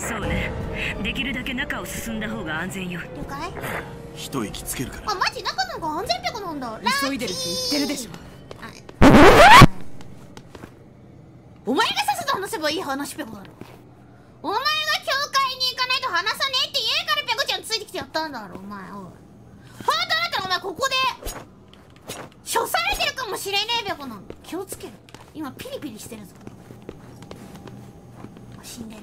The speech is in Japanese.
そうね。できるだけ中を進んだ方が安全よ。了解。一息つけるから。あマジ？中の方が安全ぴょこなんだ。急いでるって言ってるでしょ。お前がさっさと話せばいい話ぴょこだろ。お前が教会に行かないと話さねえって言うからぴょこちゃんついてきてやったんだろお前。おい。本当だったらお前ここで処されてるかもしれねえぴょこなの。気をつける今ピリピリしてるぞ。死んでる。